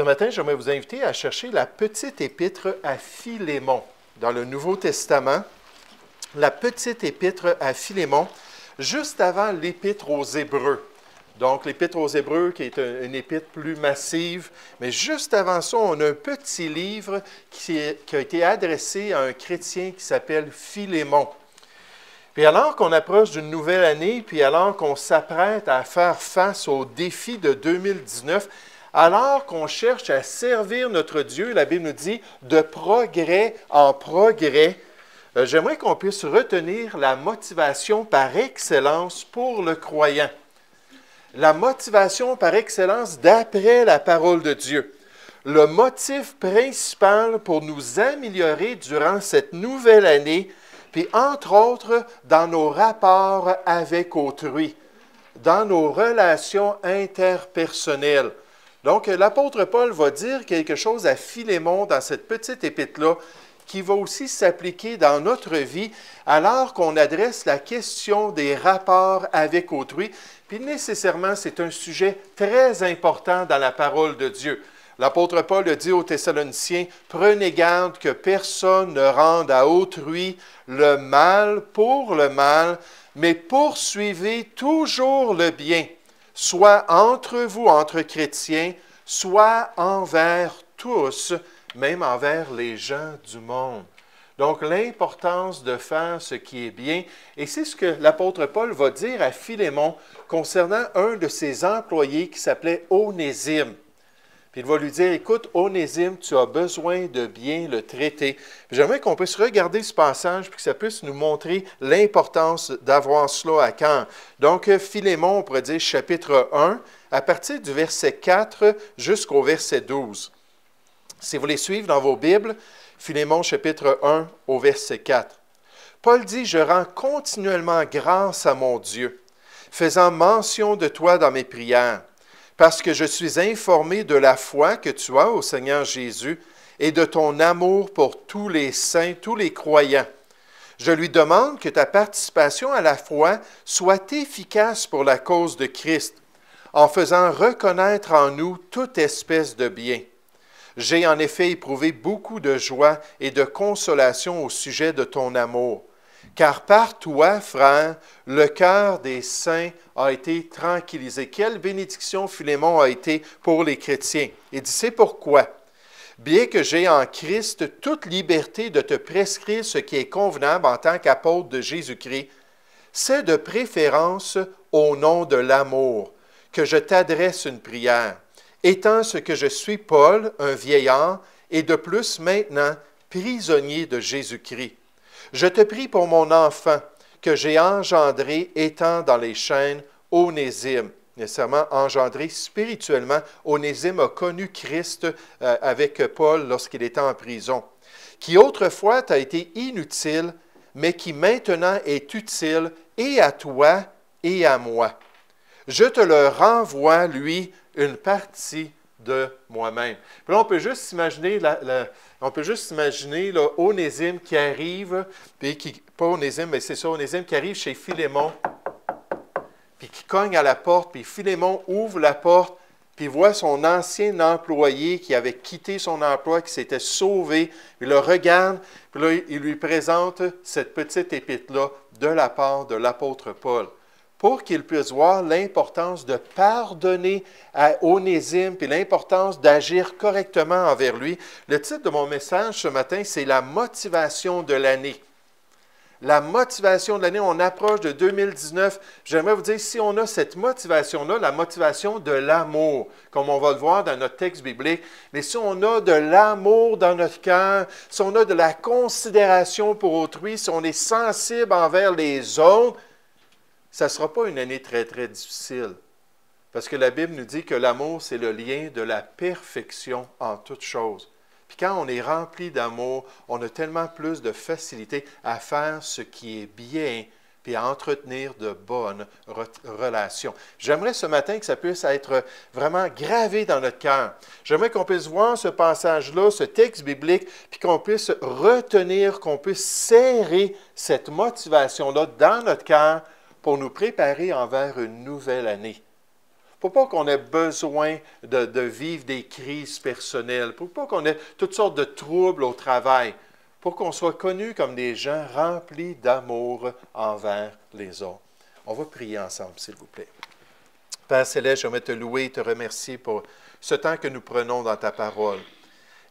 Ce matin, j'aimerais vous inviter à chercher la petite épître à Philémon dans le Nouveau Testament. La petite épître à Philémon, juste avant l'épître aux Hébreux. Donc, l'épître aux Hébreux, qui est une épître plus massive, mais juste avant ça, on a un petit livre qui, a été adressé à un chrétien qui s'appelle Philémon. Puis alors qu'on approche d'une nouvelle année, puis alors qu'on s'apprête à faire face aux défis de 2019, alors qu'on cherche à servir notre Dieu, la Bible nous dit, de progrès en progrès, euh, j'aimerais qu'on puisse retenir la motivation par excellence pour le croyant. La motivation par excellence d'après la parole de Dieu. Le motif principal pour nous améliorer durant cette nouvelle année, puis entre autres dans nos rapports avec autrui, dans nos relations interpersonnelles. Donc, l'apôtre Paul va dire quelque chose à Philémon dans cette petite épître-là qui va aussi s'appliquer dans notre vie alors qu'on adresse la question des rapports avec autrui. Puis nécessairement, c'est un sujet très important dans la parole de Dieu. L'apôtre Paul a dit aux Thessaloniciens, prenez garde que personne ne rende à autrui le mal pour le mal, mais poursuivez toujours le bien soit entre vous, entre chrétiens, soit envers tous, même envers les gens du monde. Donc l'importance de faire ce qui est bien, et c'est ce que l'apôtre Paul va dire à Philémon concernant un de ses employés qui s'appelait Onésime. Puis il va lui dire, écoute, Onésime, tu as besoin de bien le traiter. J'aimerais qu'on puisse regarder ce passage, puis que ça puisse nous montrer l'importance d'avoir cela à cœur. Donc, Philémon, on pourrait dire chapitre 1, à partir du verset 4 jusqu'au verset 12. Si vous voulez suivre dans vos Bibles, Philémon chapitre 1 au verset 4. Paul dit, Je rends continuellement grâce à mon Dieu, faisant mention de toi dans mes prières parce que je suis informé de la foi que tu as au Seigneur Jésus et de ton amour pour tous les saints, tous les croyants. Je lui demande que ta participation à la foi soit efficace pour la cause de Christ, en faisant reconnaître en nous toute espèce de bien. J'ai en effet éprouvé beaucoup de joie et de consolation au sujet de ton amour car par toi, frère, le cœur des saints a été tranquillisé. Quelle bénédiction Philémon a été pour les chrétiens. Il dit, c'est pourquoi, bien que j'ai en Christ toute liberté de te prescrire ce qui est convenable en tant qu'apôtre de Jésus-Christ, c'est de préférence au nom de l'amour que je t'adresse une prière, étant ce que je suis Paul, un vieillard, et de plus maintenant prisonnier de Jésus-Christ je te prie pour mon enfant que j'ai engendré étant dans les chaînes, Onésime, nécessairement engendré spirituellement. Onésime a connu Christ euh, avec Paul lorsqu'il était en prison, qui autrefois t'a été inutile, mais qui maintenant est utile et à toi et à moi. Je te le renvoie, lui, une partie de moi-même. Puis on peut juste imaginer la imaginer Onésime qui arrive, qui, pas Onésime, mais c'est ça, Onésime qui arrive chez Philémon, puis qui cogne à la porte, puis Philémon ouvre la porte, puis voit son ancien employé qui avait quitté son emploi, qui s'était sauvé, il le regarde, puis là, il lui présente cette petite épître-là de la part de l'apôtre Paul pour qu'il puisse voir l'importance de pardonner à Onésime, puis l'importance d'agir correctement envers lui. Le titre de mon message ce matin, c'est la motivation de l'année. La motivation de l'année, on approche de 2019. J'aimerais vous dire, si on a cette motivation-là, la motivation de l'amour, comme on va le voir dans notre texte biblique, mais si on a de l'amour dans notre cœur, si on a de la considération pour autrui, si on est sensible envers les autres, ça ne sera pas une année très, très difficile. Parce que la Bible nous dit que l'amour, c'est le lien de la perfection en toutes choses. Puis quand on est rempli d'amour, on a tellement plus de facilité à faire ce qui est bien puis à entretenir de bonnes relations. J'aimerais ce matin que ça puisse être vraiment gravé dans notre cœur. J'aimerais qu'on puisse voir ce passage-là, ce texte biblique, puis qu'on puisse retenir, qu'on puisse serrer cette motivation-là dans notre cœur pour nous préparer envers une nouvelle année. Pour pas qu'on ait besoin de, vivre des crises personnelles, pour pas qu'on ait toutes sortes de troubles au travail, pour qu'on soit connus comme des gens remplis d'amour envers les autres. On va prier ensemble, s'il vous plaît. Père Céleste, j'aimerais te louer et te remercier pour ce temps que nous prenons dans ta parole.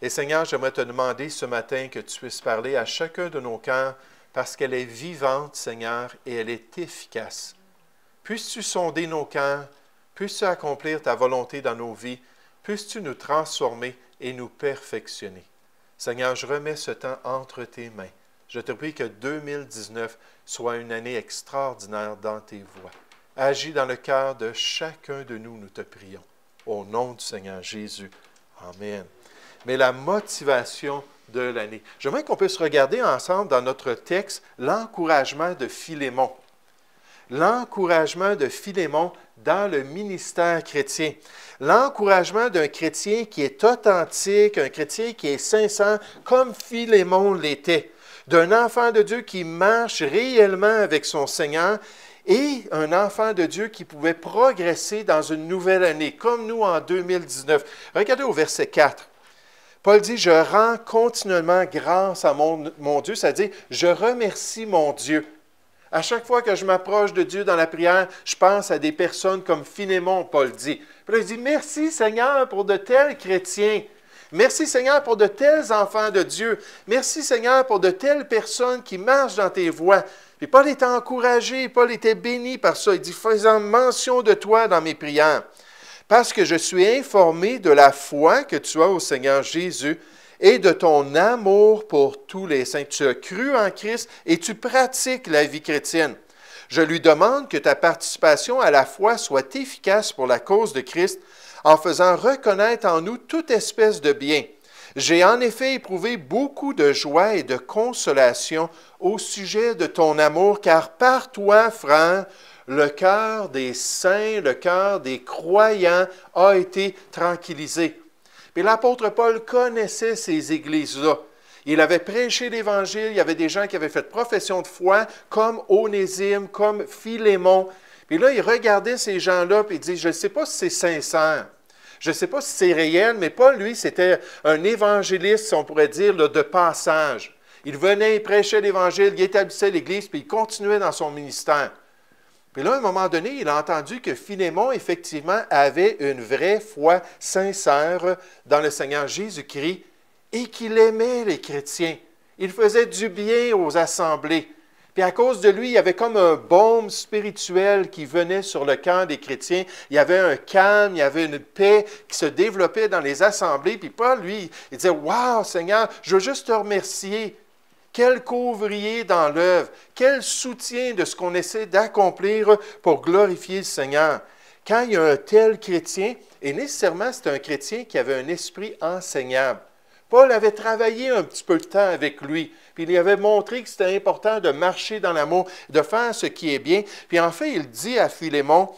Et Seigneur, j'aimerais te demander ce matin que tu puisses parler à chacun de nos cœurs parce qu'elle est vivante, Seigneur, et elle est efficace. Puisses-tu sonder nos cœurs, puisses-tu accomplir ta volonté dans nos vies, puisses-tu nous transformer et nous perfectionner? Seigneur, je remets ce temps entre tes mains. Je te prie que 2019 soit une année extraordinaire dans tes voies. Agis dans le cœur de chacun de nous, nous te prions. Au nom du Seigneur Jésus. Amen. Mais la motivation de l'année. J'aimerais qu'on puisse regarder ensemble dans notre texte l'encouragement de Philémon. L'encouragement de Philémon dans le ministère chrétien. L'encouragement d'un chrétien qui est authentique, un chrétien qui est sincère, comme Philémon l'était. D'un enfant de Dieu qui marche réellement avec son Seigneur et un enfant de Dieu qui pouvait progresser dans une nouvelle année, comme nous en 2019. Regardez au verset 4. Paul dit, je rends continuellement grâce à mon, Dieu, c'est-à-dire, je remercie mon Dieu. À chaque fois que je m'approche de Dieu dans la prière, je pense à des personnes comme Philémon, Paul dit. Puis là, merci Seigneur pour de tels chrétiens. Merci Seigneur pour de tels enfants de Dieu. Merci Seigneur pour de telles personnes qui marchent dans tes voies. Puis Paul était encouragé, Paul était béni par ça. Il dit, faisant mention de toi dans mes prières, parce que je suis informé de la foi que tu as au Seigneur Jésus et de ton amour pour tous les saints. Tu as cru en Christ et tu pratiques la vie chrétienne. Je lui demande que ta participation à la foi soit efficace pour la cause de Christ en faisant reconnaître en nous toute espèce de bien. J'ai en effet éprouvé beaucoup de joie et de consolation au sujet de ton amour, car par toi, frère, le cœur des saints, le cœur des croyants a été tranquillisé. Et l'apôtre Paul connaissait ces églises-là. Il avait prêché l'Évangile, il y avait des gens qui avaient fait profession de foi, comme Onésime, comme Philémon. Puis là, il regardait ces gens-là, et il dit, je ne sais pas si c'est sincère, je ne sais pas si c'est réel, mais Paul, lui, c'était un évangéliste, on pourrait dire, de passage. Il venait, il prêchait l'Évangile, il établissait l'Église, puis il continuait dans son ministère. Puis là, à un moment donné, il a entendu que Philémon, effectivement, avait une vraie foi sincère dans le Seigneur Jésus-Christ et qu'il aimait les chrétiens. Il faisait du bien aux assemblées. Puis à cause de lui, il y avait comme un baume spirituel qui venait sur le cœur des chrétiens. Il y avait un calme, il y avait une paix qui se développait dans les assemblées. Puis Paul, lui, il disait, Waouh, Seigneur, je veux juste te remercier quel couvrier dans l'œuvre, quel soutien de ce qu'on essaie d'accomplir pour glorifier le Seigneur? Quand il y a un tel chrétien, et nécessairement c'est un chrétien qui avait un esprit enseignable. Paul avait travaillé un petit peu de temps avec lui, puis il lui avait montré que c'était important de marcher dans l'amour, de faire ce qui est bien. Puis en fait, il dit à Philémon,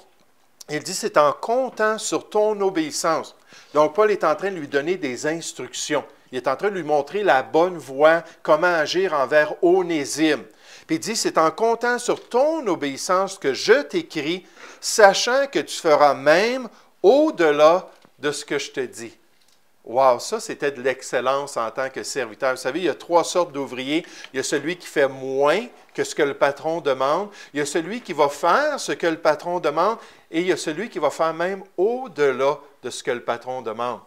il dit, c'est en comptant sur ton obéissance. Donc Paul est en train de lui donner des instructions. Il est en train de lui montrer la bonne voie, comment agir envers Onésime. Puis il dit, c'est en comptant sur ton obéissance que je t'écris, sachant que tu feras même au-delà de ce que je te dis. Wow, ça c'était de l'excellence en tant que serviteur. Vous savez, il y a trois sortes d'ouvriers. Il y a celui qui fait moins que ce que le patron demande. Il y a celui qui va faire ce que le patron demande. Et il y a celui qui va faire même au-delà de ce que le patron demande.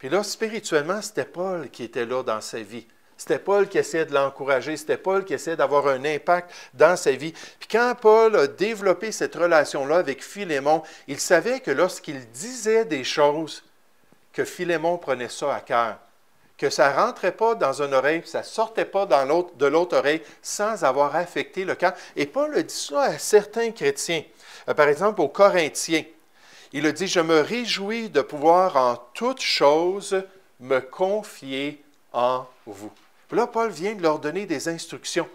Puis là, spirituellement, c'était Paul qui était là dans sa vie. C'était Paul qui essayait de l'encourager, c'était Paul qui essayait d'avoir un impact dans sa vie. Puis quand Paul a développé cette relation-là avec Philémon, il savait que lorsqu'il disait des choses, que Philémon prenait ça à cœur, que ça ne rentrait pas dans une oreille, ça ne sortait pas dans l'autre, de l'autre oreille sans avoir affecté le cœur. Et Paul a dit ça à certains chrétiens. Euh, par exemple, aux Corinthiens. Il a dit, je me réjouis de pouvoir en toutes choses me confier en vous. Là, Paul vient de leur donner des instructions.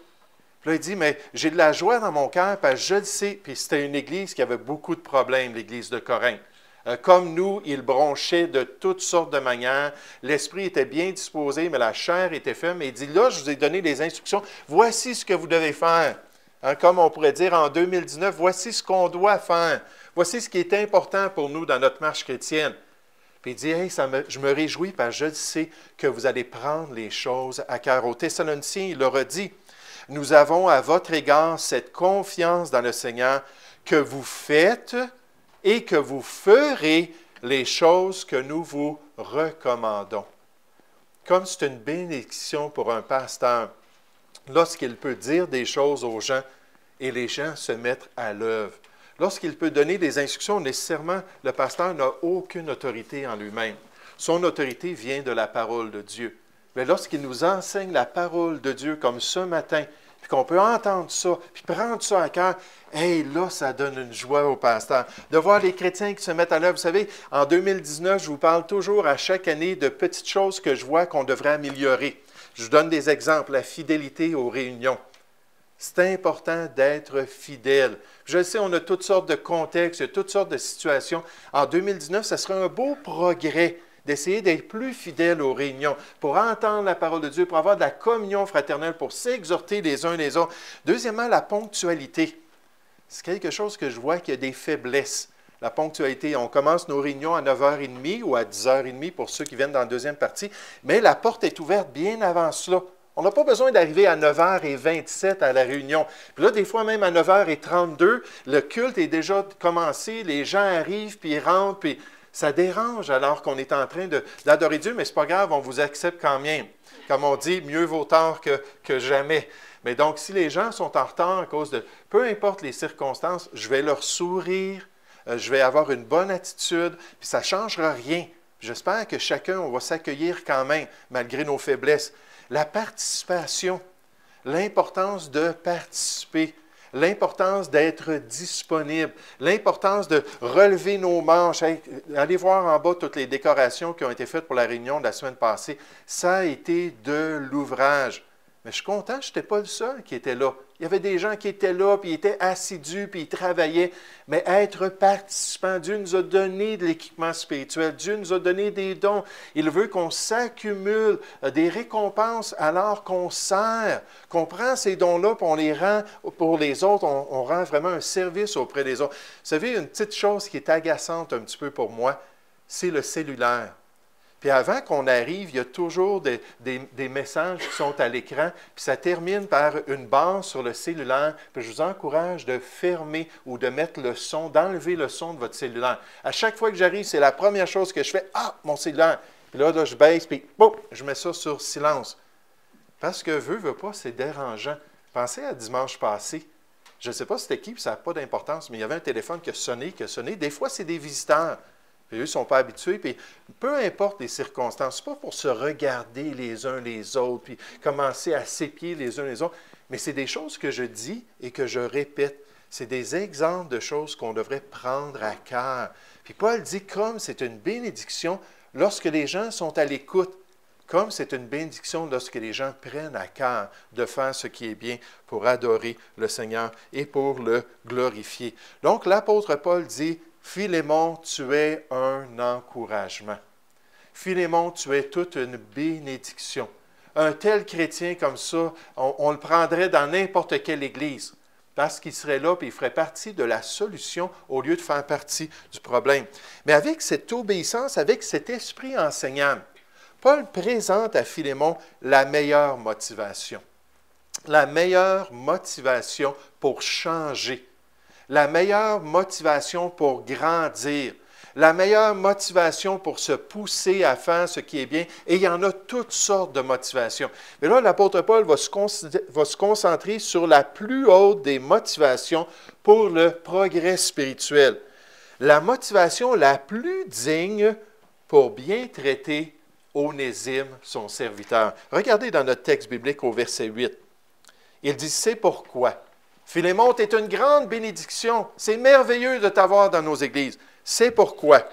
Là, il dit, mais j'ai de la joie dans mon cœur parce que je le sais. Puis c'était une église qui avait beaucoup de problèmes, l'église de Corinthe. Euh, comme nous, il bronchait de toutes sortes de manières. L'esprit était bien disposé, mais la chair était ferme. Et il dit, là, je vous ai donné les instructions. Voici ce que vous devez faire. Hein, comme on pourrait dire en 2019, voici ce qu'on doit faire. Voici ce qui est important pour nous dans notre marche chrétienne. Puis il dit, hey, je me réjouis parce que je sais que vous allez prendre les choses à cœur. Au Thessaloniciens, il leur a dit, nous avons à votre égard cette confiance dans le Seigneur que vous faites et que vous ferez les choses que nous vous recommandons. Comme c'est une bénédiction pour un pasteur, lorsqu'il peut dire des choses aux gens et les gens se mettent à l'œuvre. Lorsqu'il peut donner des instructions, nécessairement, le pasteur n'a aucune autorité en lui-même. Son autorité vient de la parole de Dieu. Mais lorsqu'il nous enseigne la parole de Dieu, comme ce matin, puis qu'on peut entendre ça, puis prendre ça à cœur, hey, là, ça donne une joie au pasteur. De voir les chrétiens qui se mettent à l'œuvre. Vous savez, en 2019, je vous parle toujours à chaque année de petites choses que je vois qu'on devrait améliorer. Je vous donne des exemples. La fidélité aux réunions. C'est important d'être fidèle. Je sais, on a toutes sortes de contextes, toutes sortes de situations. En 2019, ce serait un beau progrès d'essayer d'être plus fidèle aux réunions, pour entendre la parole de Dieu, pour avoir de la communion fraternelle, pour s'exhorter les uns les autres. Deuxièmement, la ponctualité. C'est quelque chose que je vois qu'il y a des faiblesses. La ponctualité, on commence nos réunions à 9h30 ou à 10h30 pour ceux qui viennent dans la deuxième partie, mais la porte est ouverte bien avant cela. On n'a pas besoin d'arriver à 9h27 à la réunion. Puis là, des fois, même à 9h32, le culte est déjà commencé, les gens arrivent, puis ils rentrent, puis ça dérange alors qu'on est en train d'adorer Dieu, mais ce n'est pas grave, on vous accepte quand même. Comme on dit, mieux vaut tard que, jamais. Mais donc, si les gens sont en retard à cause de, peu importe les circonstances, je vais leur sourire, euh, je vais avoir une bonne attitude, puis ça ne changera rien. J'espère que chacun, on va s'accueillir quand même, malgré nos faiblesses. La participation, l'importance de participer l'importance d'être disponible, l'importance de relever nos manches. Allez voir en bas toutes les décorations qui ont été faites pour la réunion de la semaine passée. Ça a été de l'ouvrage. Mais je suis content, je n'étais pas le seul qui était là. Il y avait des gens qui étaient là, puis ils étaient assidus, puis ils travaillaient. Mais être participant, Dieu nous a donné de l'équipement spirituel, Dieu nous a donné des dons. Il veut qu'on s'accumule euh, des récompenses alors qu'on sert, qu'on prend ces dons-là, puis on les rend pour les autres, on, on rend vraiment un service auprès des autres. Vous savez, une petite chose qui est agaçante un petit peu pour moi, c'est le cellulaire. Puis avant qu'on arrive, il y a toujours des, messages qui sont à l'écran, puis ça termine par une barre sur le cellulaire. Puis je vous encourage de fermer ou de mettre le son, d'enlever le son de votre cellulaire. À chaque fois que j'arrive, c'est la première chose que je fais. Ah, mon cellulaire. Puis là, je baisse, puis boum, je mets ça sur silence. Parce que veut, veut pas, c'est dérangeant. Pensez à dimanche passé. Je ne sais pas c'était qui, puis ça n'a pas d'importance, mais il y avait un téléphone qui a sonné, qui a sonné. Des fois, c'est des visiteurs. Puis eux ne sont pas habitués. Puis peu importe les circonstances, ce n'est pas pour se regarder les uns les autres, puis commencer à s'épier les uns les autres, mais c'est des choses que je dis et que je répète. C'est des exemples de choses qu'on devrait prendre à cœur. Puis Paul dit comme c'est une bénédiction lorsque les gens sont à l'écoute, comme c'est une bénédiction lorsque les gens prennent à cœur de faire ce qui est bien pour adorer le Seigneur et pour le glorifier. Donc l'apôtre Paul dit, Philémon, tu es un encouragement. Philémon, tu es toute une bénédiction. Un tel chrétien comme ça, on, le prendrait dans n'importe quelle église parce qu'il serait là et il ferait partie de la solution au lieu de faire partie du problème. Mais avec cette obéissance, avec cet esprit enseignant, Paul présente à Philémon la meilleure motivation. La meilleure motivation pour changer la meilleure motivation pour grandir, la meilleure motivation pour se pousser à faire ce qui est bien. Et il y en a toutes sortes de motivations. Mais là, l'apôtre Paul va se, va se concentrer sur la plus haute des motivations pour le progrès spirituel. La motivation la plus digne pour bien traiter Onésime, son serviteur. Regardez dans notre texte biblique au verset 8. Il dit, c'est pourquoi Philémon, tu une grande bénédiction. C'est merveilleux de t'avoir dans nos églises. C'est pourquoi,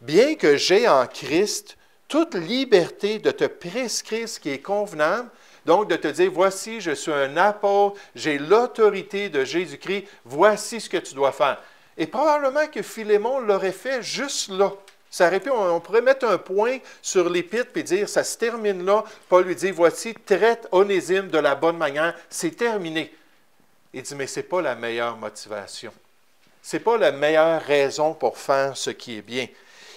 bien que j'ai en Christ toute liberté de te prescrire ce qui est convenable, donc de te dire, voici, je suis un apôtre, j'ai l'autorité de Jésus-Christ, voici ce que tu dois faire. Et probablement que Philémon l'aurait fait juste là. Ça aurait on, pourrait mettre un point sur l'épître et dire, ça se termine là. Paul lui dit, voici, traite Onésime de la bonne manière, c'est terminé. Il dit, mais ce n'est pas la meilleure motivation. Ce n'est pas la meilleure raison pour faire ce qui est bien.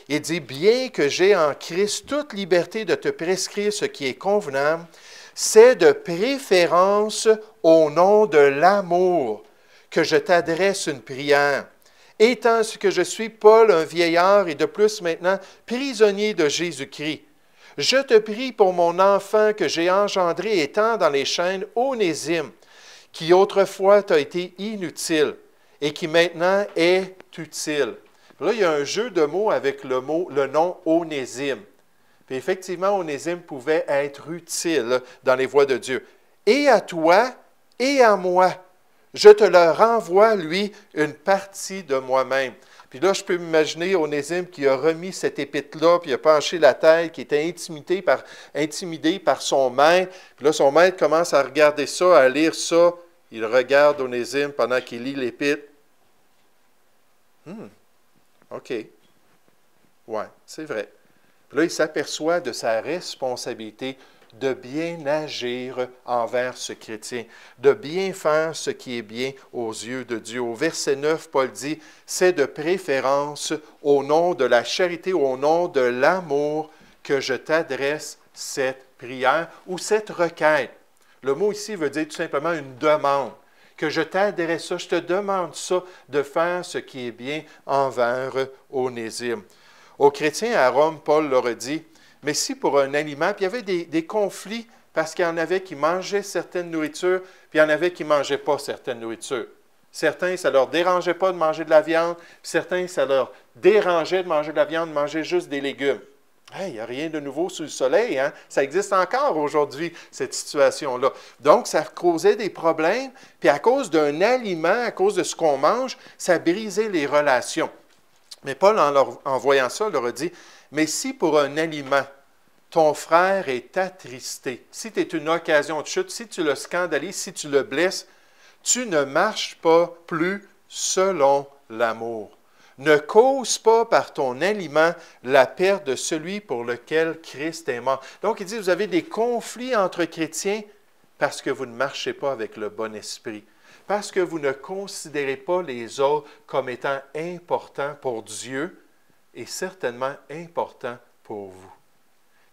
Il dit, bien que j'ai en Christ toute liberté de te prescrire ce qui est convenable, c'est de préférence au nom de l'amour que je t'adresse une prière Étant ce que je suis, Paul, un vieillard et de plus maintenant prisonnier de Jésus-Christ, je te prie pour mon enfant que j'ai engendré étant dans les chaînes Onésime, qui autrefois t'a été inutile et qui maintenant est utile. Là, il y a un jeu de mots avec le mot, le nom Onésime. Puis effectivement, Onésime pouvait être utile dans les voies de Dieu. Et à toi et à moi, je te le renvoie, lui, une partie de moi-même. Puis là, je peux m'imaginer Onésime qui a remis cette épître-là, puis a penché la tête, qui était intimidé par, intimidé par son maître. Puis là, son maître commence à regarder ça, à lire ça. Il regarde Onésime pendant qu'il lit l'épître. Hmm, OK. Ouais, c'est vrai. Là, il s'aperçoit de sa responsabilité de bien agir envers ce chrétien, de bien faire ce qui est bien aux yeux de Dieu. Au verset 9, Paul dit, c'est de préférence au nom de la charité, au nom de l'amour que je t'adresse cette prière ou cette requête. Le mot ici veut dire tout simplement une demande. Que je t'adresse ça, je te demande ça, de faire ce qui est bien envers Onésime. Aux chrétiens à Rome, Paul leur a dit, mais si pour un aliment, puis il y avait des, conflits parce qu'il y en avait qui mangeaient certaines nourritures, puis il y en avait qui ne mangeaient pas certaines nourritures. Certains, ça leur dérangeait pas de manger de la viande, certains, ça leur dérangeait de manger de la viande, de manger juste des légumes. Il n'y a rien de nouveau sous le soleil. Hein? Ça existe encore aujourd'hui, cette situation-là. Donc, ça causait des problèmes. Puis à cause d'un aliment, à cause de ce qu'on mange, ça brisait les relations. Mais Paul, en, en voyant ça, leur a dit, mais si pour un aliment, ton frère est attristé, si tu es une occasion de chute, si tu le scandalises, si tu le blesses, tu ne marches pas plus selon l'amour. Ne cause pas par ton aliment la perte de celui pour lequel Christ est mort. Donc, il dit, vous avez des conflits entre chrétiens parce que vous ne marchez pas avec le bon esprit, parce que vous ne considérez pas les autres comme étant importants pour Dieu et certainement important pour vous.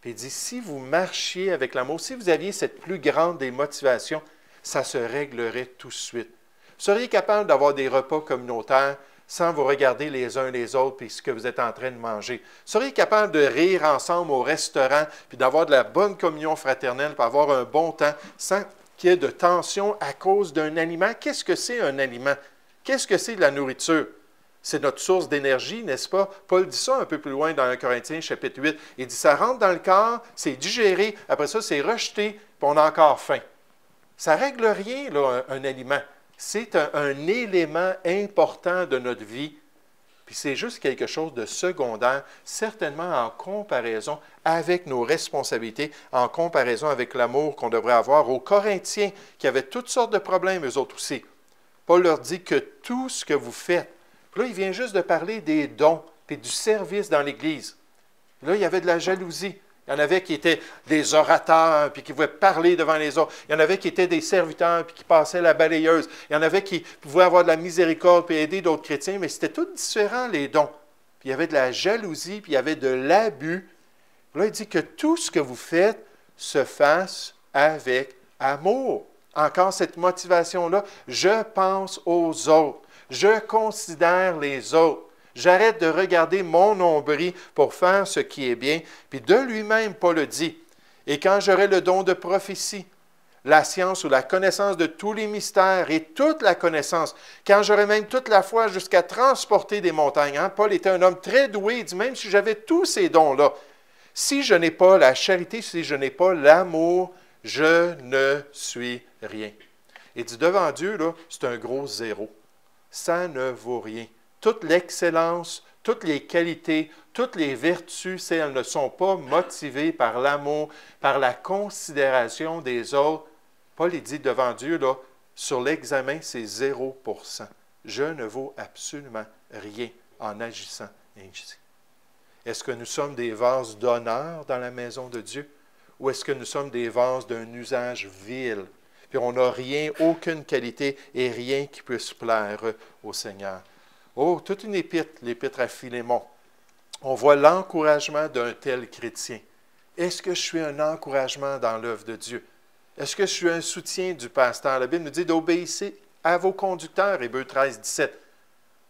Puis il dit, si vous marchiez avec l'amour, si vous aviez cette plus grande des motivations, ça se réglerait tout de suite. Vous seriez capable d'avoir des repas communautaires sans vous regarder les uns les autres puis ce que vous êtes en train de manger. Vous capable de rire ensemble au restaurant puis d'avoir de la bonne communion fraternelle pour avoir un bon temps sans qu'il y ait de tension à cause d'un aliment? Qu'est-ce que c'est un aliment? Qu'est-ce que c'est de la nourriture? C'est notre source d'énergie, n'est-ce pas? Paul dit ça un peu plus loin dans 1 Corinthiens chapitre 8. Il dit, ça rentre dans le corps, c'est digéré, après ça, c'est rejeté, puis on a encore faim. Ça ne règle rien, un, aliment. C'est un, élément important de notre vie, puis c'est juste quelque chose de secondaire, certainement en comparaison avec nos responsabilités, en comparaison avec l'amour qu'on devrait avoir aux Corinthiens, qui avaient toutes sortes de problèmes, eux autres aussi. Paul leur dit que tout ce que vous faites, là, il vient juste de parler des dons et du service dans l'Église. Là, il y avait de la jalousie. Il y en avait qui étaient des orateurs, puis qui pouvaient parler devant les autres. Il y en avait qui étaient des serviteurs, puis qui passaient la balayeuse. Il y en avait qui pouvaient avoir de la miséricorde, puis aider d'autres chrétiens, mais c'était tout différent, les dons. Puis il y avait de la jalousie, puis il y avait de l'abus. Là, il dit que tout ce que vous faites se fasse avec amour. Encore cette motivation-là, je pense aux autres. Je considère les autres. J'arrête de regarder mon nombril pour faire ce qui est bien. Puis de lui-même, Paul le dit. Et quand j'aurai le don de prophétie, la science ou la connaissance de tous les mystères et toute la connaissance, quand j'aurai même toute la foi jusqu'à transporter des montagnes. Hein, Paul était un homme très doué, il dit même si j'avais tous ces dons-là, si je n'ai pas la charité, si je n'ai pas l'amour, je ne suis rien. Il dit devant Dieu, c'est un gros zéro ça ne vaut rien. Toute l'excellence, toutes les qualités, toutes les vertus, si elles ne sont pas motivées par l'amour, par la considération des autres, Paul dit devant Dieu, sur l'examen, c'est 0% Je ne vaux absolument rien en agissant ainsi. Est-ce que nous sommes des vases d'honneur dans la maison de Dieu? Ou est-ce que nous sommes des vases d'un usage vil? Puis on n'a rien, aucune qualité et rien qui puisse plaire au Seigneur. Oh, toute une épître, l'épître à Philémon. On voit l'encouragement d'un tel chrétien. Est-ce que je suis un encouragement dans l'œuvre de Dieu? Est-ce que je suis un soutien du pasteur? La Bible nous dit d'obéir à vos conducteurs, Hébreu 13, 17.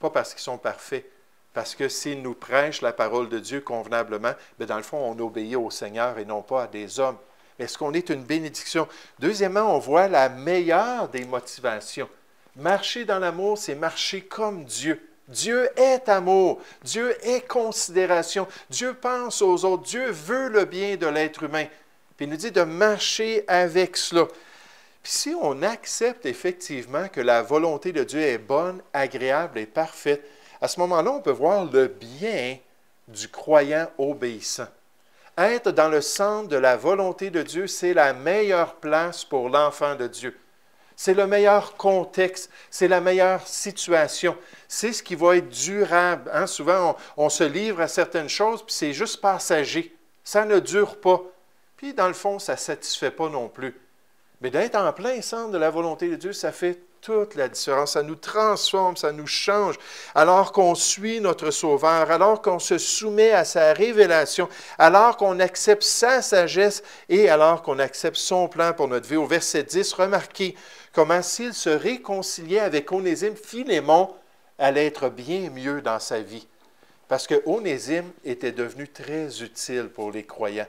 Pas parce qu'ils sont parfaits, parce que s'ils nous prêchent la parole de Dieu convenablement, mais dans le fond, on obéit au Seigneur et non pas à des hommes. Est-ce qu'on est une bénédiction? Deuxièmement, on voit la meilleure des motivations. Marcher dans l'amour, c'est marcher comme Dieu. Dieu est amour, Dieu est considération, Dieu pense aux autres, Dieu veut le bien de l'être humain. Puis il nous dit de marcher avec cela. Puis si on accepte effectivement que la volonté de Dieu est bonne, agréable et parfaite, à ce moment-là, on peut voir le bien du croyant obéissant. Être dans le centre de la volonté de Dieu, c'est la meilleure place pour l'enfant de Dieu. C'est le meilleur contexte, c'est la meilleure situation, c'est ce qui va être durable. Hein. Souvent, on, se livre à certaines choses, puis c'est juste passager. Ça ne dure pas. Puis, dans le fond, ça ne satisfait pas non plus. Mais d'être en plein centre de la volonté de Dieu, ça fait toute la différence. Ça nous transforme, ça nous change. Alors qu'on suit notre Sauveur, alors qu'on se soumet à sa révélation, alors qu'on accepte sa sagesse et alors qu'on accepte son plan pour notre vie. Au verset 10, remarquez comment s'il se réconciliait avec Onésime, Philémon allait être bien mieux dans sa vie. Parce que Onésime était devenu très utile pour les croyants.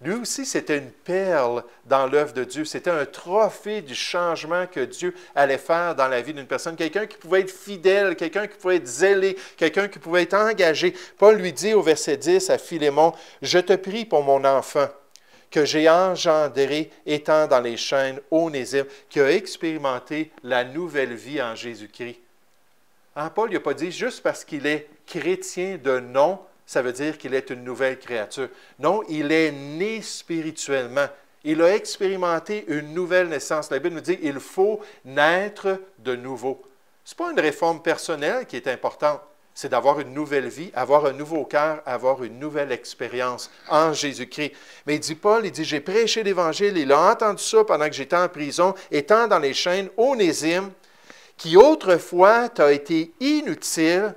Lui aussi, c'était une perle dans l'œuvre de Dieu. C'était un trophée du changement que Dieu allait faire dans la vie d'une personne. Quelqu'un qui pouvait être fidèle, quelqu'un qui pouvait être zélé, quelqu'un qui pouvait être engagé. Paul lui dit au verset 10 à Philémon, Je te prie pour mon enfant que j'ai engendré étant dans les chaînes, Onésime, qui a expérimenté la nouvelle vie en Jésus-Christ. Hein, Paul n'a pas dit juste parce qu'il est chrétien de nom, ça veut dire qu'il est une nouvelle créature. Non, il est né spirituellement. Il a expérimenté une nouvelle naissance. La Bible nous dit il faut naître de nouveau. Ce n'est pas une réforme personnelle qui est importante, c'est d'avoir une nouvelle vie, avoir un nouveau cœur, avoir une nouvelle expérience en Jésus-Christ. Mais il dit Paul, il dit J'ai prêché l'Évangile, il a entendu ça pendant que j'étais en prison, étant dans les chaînes, Onésime, qui autrefois t'a été inutile,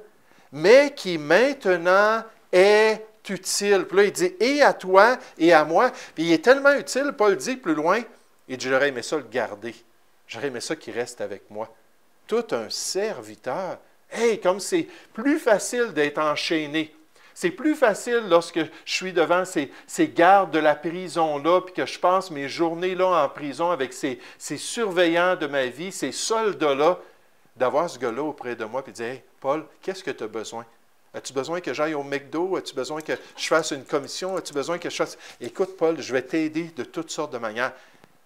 mais qui maintenant est utile. Puis là, il dit, et à toi et à moi. Puis il est tellement utile, Paul dit plus loin, il dit, j'aurais aimé ça le garder. J'aurais aimé ça qu'il reste avec moi. Tout un serviteur. Hey, comme c'est plus facile d'être enchaîné. C'est plus facile lorsque je suis devant ces, gardes de la prison-là, puis que je passe mes journées-là en prison avec ces, ces surveillants de ma vie, ces soldats-là, d'avoir ce gars-là auprès de moi, puis de dire, hey, Paul, qu'est-ce que tu as besoin? As-tu besoin que j'aille au McDo? As-tu besoin que je fasse une commission? As-tu besoin que je fasse? Écoute, Paul, je vais t'aider de toutes sortes de manières.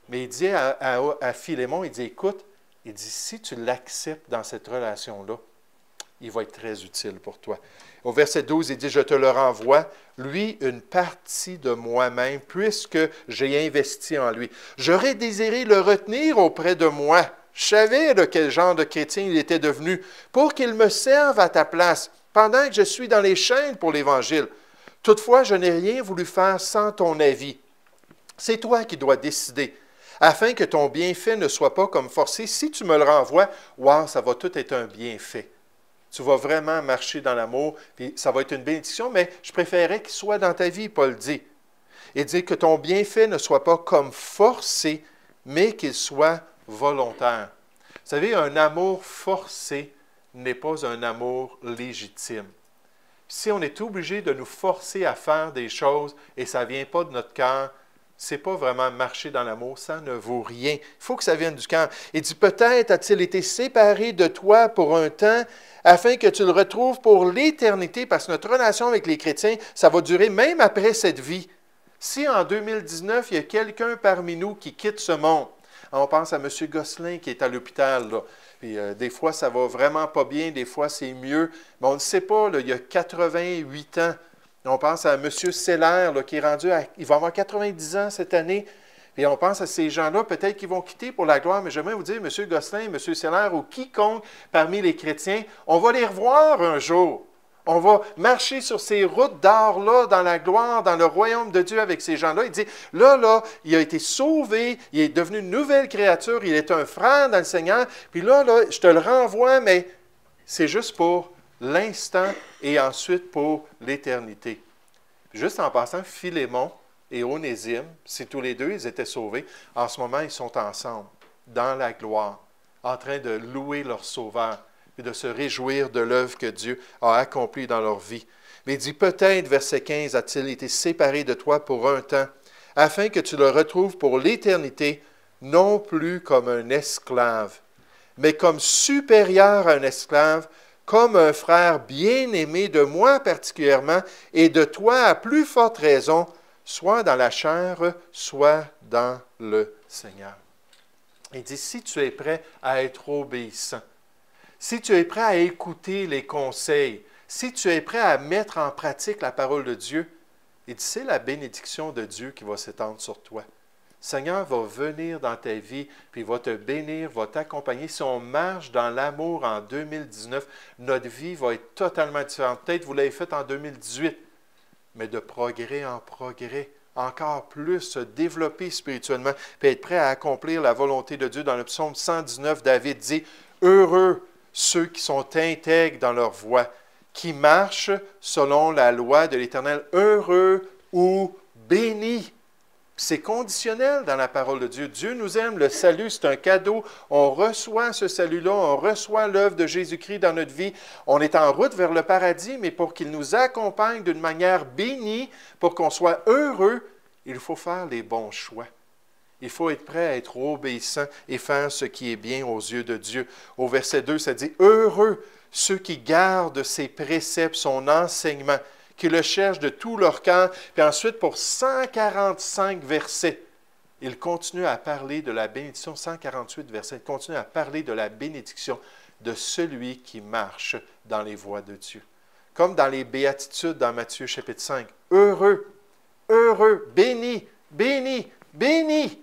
Mais il dit à, à, Philémon, il dit, écoute, il dit, si tu l'acceptes dans cette relation-là, il va être très utile pour toi. Au verset 12, il dit, je te le renvoie, lui, une partie de moi-même, puisque j'ai investi en lui. J'aurais désiré le retenir auprès de moi. Je savais de quel genre de chrétien il était devenu, pour qu'il me serve à ta place pendant que je suis dans les chaînes pour l'Évangile. Toutefois, je n'ai rien voulu faire sans ton avis. C'est toi qui dois décider, afin que ton bienfait ne soit pas comme forcé. Si tu me le renvoies, wow, ça va tout être un bienfait. Tu vas vraiment marcher dans l'amour, puis ça va être une bénédiction, mais je préférerais qu'il soit dans ta vie, Paul dit. Et dit que ton bienfait ne soit pas comme forcé, mais qu'il soit volontaire. Vous savez, un amour forcé, n'est pas un amour légitime. Si on est obligé de nous forcer à faire des choses et ça ne vient pas de notre cœur, c'est pas vraiment marcher dans l'amour, ça ne vaut rien. Il faut que ça vienne du cœur. Il dit peut-être a-t-il été séparé de toi pour un temps afin que tu le retrouves pour l'éternité, parce que notre relation avec les chrétiens, ça va durer même après cette vie. Si en 2019, il y a quelqu'un parmi nous qui quitte ce monde, On pense à M. Gosselin qui est à l'hôpital. Euh, des fois, ça va vraiment pas bien, des fois, c'est mieux. Mais on ne sait pas, il y a 88 ans. On pense à M. Seller qui est rendu à. Il va avoir 90 ans cette année. Et on pense à ces gens-là, peut-être qu'ils vont quitter pour la gloire, mais j'aimerais vous dire, M. Gosselin, M. Seller ou quiconque parmi les chrétiens, on va les revoir un jour. On va marcher sur ces routes d'or-là, dans la gloire, dans le royaume de Dieu avec ces gens-là. Il dit, là, là, il a été sauvé, il est devenu une nouvelle créature, il est un frère dans le Seigneur. Puis là, là, je te le renvoie, mais c'est juste pour l'instant et ensuite pour l'éternité. Juste en passant, Philémon et Onésime, si tous les deux ils étaient sauvés, en ce moment, ils sont ensemble, dans la gloire, en train de louer leur Sauveur et de se réjouir de l'œuvre que Dieu a accomplie dans leur vie. Mais il dit, peut-être, verset 15, a-t-il été séparé de toi pour un temps, afin que tu le retrouves pour l'éternité, non plus comme un esclave, mais comme supérieur à un esclave, comme un frère bien-aimé de moi particulièrement, et de toi à plus forte raison, soit dans la chair, soit dans le Seigneur. Il dit, si tu es prêt à être obéissant, si tu es prêt à écouter les conseils, si tu es prêt à mettre en pratique la parole de Dieu, il dit, c'est la bénédiction de Dieu qui va s'étendre sur toi. Seigneur va venir dans ta vie, puis va te bénir, va t'accompagner. Si on marche dans l'amour en 2019, notre vie va être totalement différente. Peut-être vous l'avez fait en 2018, mais de progrès en progrès, encore plus se développer spirituellement, puis être prêt à accomplir la volonté de Dieu. Dans le psaume 119, David dit, Heureux ceux qui sont intègres dans leur voie, qui marchent selon la loi de l'Éternel. Heureux ou bénis c'est conditionnel dans la parole de Dieu. Dieu nous aime. Le salut, c'est un cadeau. On reçoit ce salut-là. On reçoit l'œuvre de Jésus-Christ dans notre vie. On est en route vers le paradis, mais pour qu'il nous accompagne d'une manière bénie, pour qu'on soit heureux, il faut faire les bons choix. Il faut être prêt à être obéissant et faire ce qui est bien aux yeux de Dieu. Au verset 2, ça dit, Heureux ceux qui gardent ses préceptes, son enseignement qui le cherchent de tout leur cœur. Puis ensuite, pour 145 versets, il continue à parler de la bénédiction, 148 versets, il continue à parler de la bénédiction de celui qui marche dans les voies de Dieu. Comme dans les béatitudes dans Matthieu chapitre 5. Heureux, heureux, béni, béni, béni.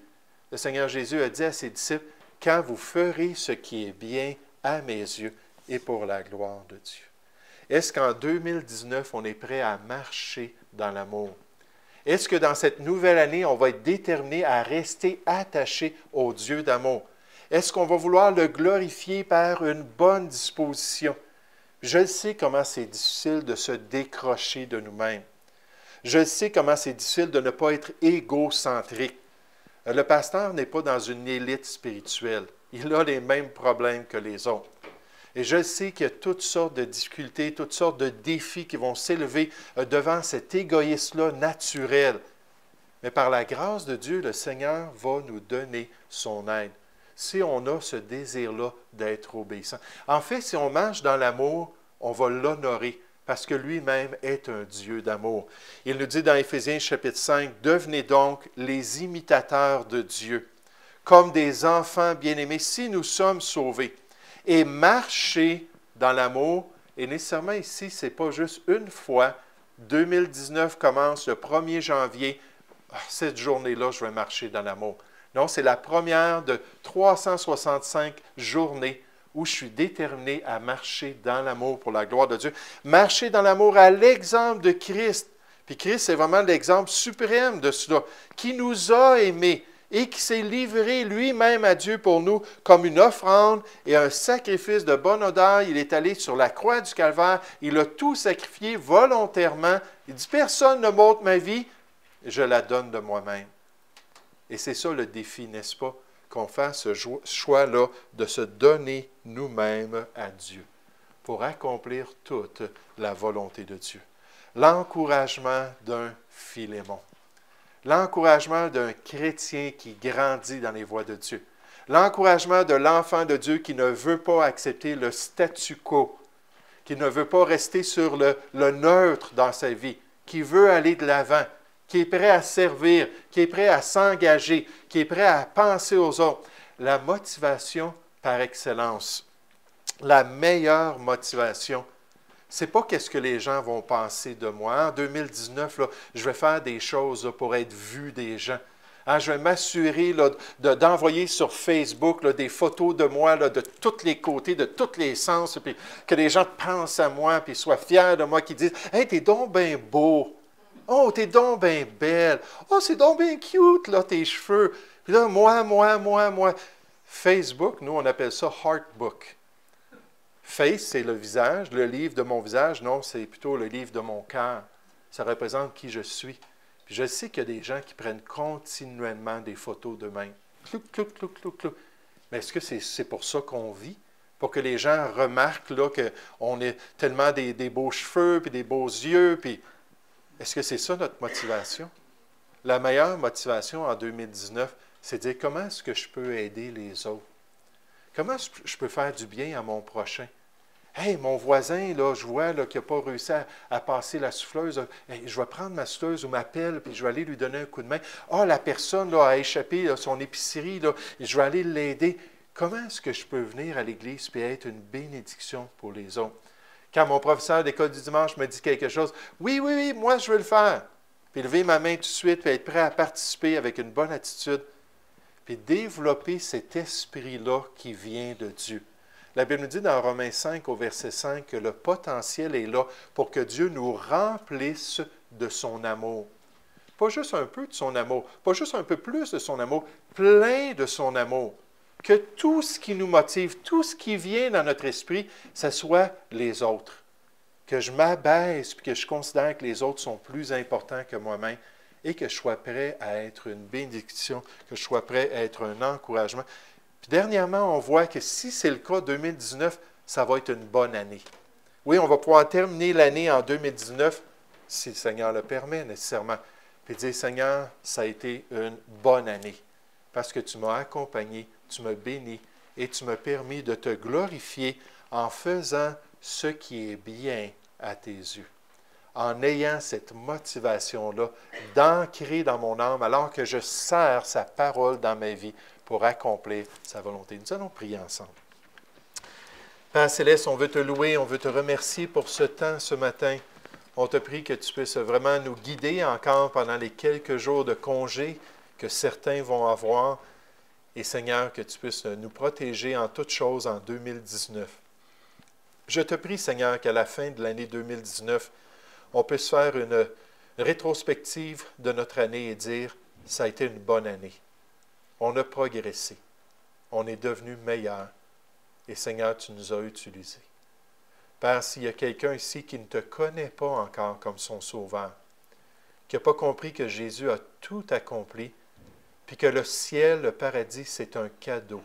Le Seigneur Jésus a dit à ses disciples, quand vous ferez ce qui est bien à mes yeux et pour la gloire de Dieu. Est-ce qu'en 2019, on est prêt à marcher dans l'amour? Est-ce que dans cette nouvelle année, on va être déterminé à rester attaché au Dieu d'amour? Est-ce qu'on va vouloir le glorifier par une bonne disposition? Je sais comment c'est difficile de se décrocher de nous-mêmes. Je sais comment c'est difficile de ne pas être égocentrique. Le pasteur n'est pas dans une élite spirituelle. Il a les mêmes problèmes que les autres. Et je sais qu'il y a toutes sortes de difficultés, toutes sortes de défis qui vont s'élever euh, devant cet égoïsme-là naturel. Mais par la grâce de Dieu, le Seigneur va nous donner son aide si on a ce désir-là d'être obéissant. En fait, si on marche dans l'amour, on va l'honorer parce que lui-même est un Dieu d'amour. Il nous dit dans Éphésiens chapitre 5, Devenez donc les imitateurs de Dieu, comme des enfants bien-aimés, si nous sommes sauvés et marcher dans l'amour. Et nécessairement ici, ce n'est pas juste une fois. 2019 commence le 1er janvier. Ah, cette journée-là, je vais marcher dans l'amour. Non, c'est la première de 365 journées où je suis déterminé à marcher dans l'amour pour la gloire de Dieu. Marcher dans l'amour à l'exemple de Christ. Puis Christ, c'est vraiment l'exemple suprême de cela, qui nous a aimés, et qui s'est livré lui-même à Dieu pour nous comme une offrande et un sacrifice de bonne odeur. Il est allé sur la croix du calvaire, il a tout sacrifié volontairement. Il dit, personne ne monte ma vie, je la donne de moi-même. Et c'est ça le défi, n'est-ce pas? Qu'on fasse ce choix-là de se donner nous-mêmes à Dieu pour accomplir toute la volonté de Dieu. L'encouragement d'un Philémon l'encouragement d'un chrétien qui grandit dans les voies de Dieu, l'encouragement de l'enfant de Dieu qui ne veut pas accepter le statu quo, qui ne veut pas rester sur le, neutre dans sa vie, qui veut aller de l'avant, qui est prêt à servir, qui est prêt à s'engager, qui est prêt à penser aux autres. La motivation par excellence, la meilleure motivation, c'est pas qu'est-ce que les gens vont penser de moi. En 2019, là, je vais faire des choses pour être vu des gens. Hein, je vais m'assurer d'envoyer sur Facebook des photos de moi de tous les côtés, de tous les sens, que les gens pensent à moi, puis soient fiers de moi, qui disent Hey, t'es donc bien beau. Oh, t'es donc bien belle. Oh, c'est donc bien cute, là, tes cheveux. Puis là, moi, moi, moi, moi. Facebook, nous, on appelle ça Heartbook. Face, c'est le visage. Le livre de mon visage, non, c'est plutôt le livre de mon cœur. Ça représente qui je suis. Je sais qu'il y a des gens qui prennent continuellement des photos d'eux-mêmes. Clouc, clouc, clouc, clouc, clouc. Mais est-ce que c'est pour ça qu'on vit? Pour que les gens remarquent qu'on a tellement des, beaux cheveux, puis des beaux yeux, puis est-ce que c'est ça notre motivation? La meilleure motivation en 2019, c'est de dire comment est-ce que je peux aider les autres? Comment je peux faire du bien à mon prochain? Hey, mon voisin, là, je vois qu'il n'a pas réussi à, passer la souffleuse. je vais prendre ma souffleuse ou ma pelle, puis je vais aller lui donner un coup de main. Ah, la personne là, a échappé à son épicerie, là, et je vais aller l'aider. Comment est-ce que je peux venir à l'Église et être une bénédiction pour les autres? Quand mon professeur d'école du dimanche me dit quelque chose, oui, oui, oui, moi, je veux le faire. Puis lever ma main tout de suite, puis être prêt à participer avec une bonne attitude, puis développer cet esprit-là qui vient de Dieu. La Bible nous dit dans Romains 5 au verset 5 que le potentiel est là pour que Dieu nous remplisse de son amour. Pas juste un peu de son amour, pas juste un peu plus de son amour, plein de son amour. Que tout ce qui nous motive, tout ce qui vient dans notre esprit, ce soit les autres. Que je m'abaisse et que je considère que les autres sont plus importants que moi-même et que je sois prêt à être une bénédiction, que je sois prêt à être un encouragement. Puis dernièrement, on voit que si c'est le cas 2019, ça va être une bonne année. Oui, on va pouvoir terminer l'année en 2019, si le Seigneur le permet nécessairement. Puis dire, Seigneur, ça a été une bonne année, parce que tu m'as accompagné, tu m'as béni et tu m'as permis de te glorifier en faisant ce qui est bien à tes yeux. En ayant cette motivation-là d'ancrer dans mon âme alors que je sers sa parole dans ma vie pour accomplir sa volonté. Nous allons prier ensemble. Père Céleste, on veut te louer, on veut te remercier pour ce temps ce matin. On te prie que tu puisses vraiment nous guider encore pendant les quelques jours de congé que certains vont avoir. Et Seigneur, que tu puisses nous protéger en toutes choses en 2019. Je te prie, Seigneur, qu'à la fin de l'année 2019, on puisse faire une rétrospective de notre année et dire, ça a été une bonne année on a progressé, on est devenu meilleur, et Seigneur, tu nous as utilisés. Père, s'il y a quelqu'un ici qui ne te connaît pas encore comme son sauveur, qui n'a pas compris que Jésus a tout accompli, puis que le ciel, le paradis, c'est un cadeau,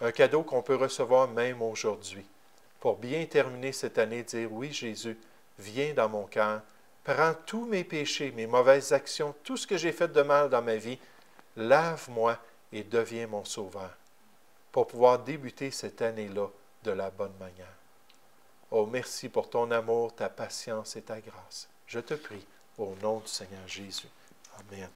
un cadeau qu'on peut recevoir même aujourd'hui, pour bien terminer cette année, dire, oui Jésus, viens dans mon cœur, prends tous mes péchés, mes mauvaises actions, tout ce que j'ai fait de mal dans ma vie, lave-moi et deviens mon sauveur pour pouvoir débuter cette année-là de la bonne manière. Oh, merci pour ton amour, ta patience et ta grâce. Je te prie au nom du Seigneur Jésus. Amen.